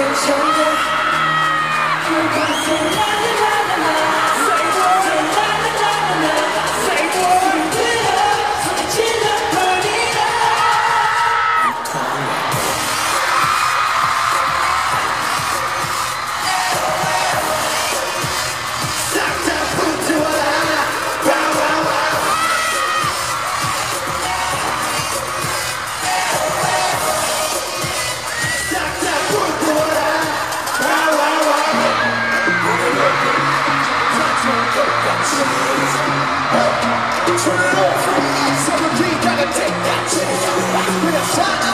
젠션들 불가스라 turn it off. 17 gotta take that chance. With a shot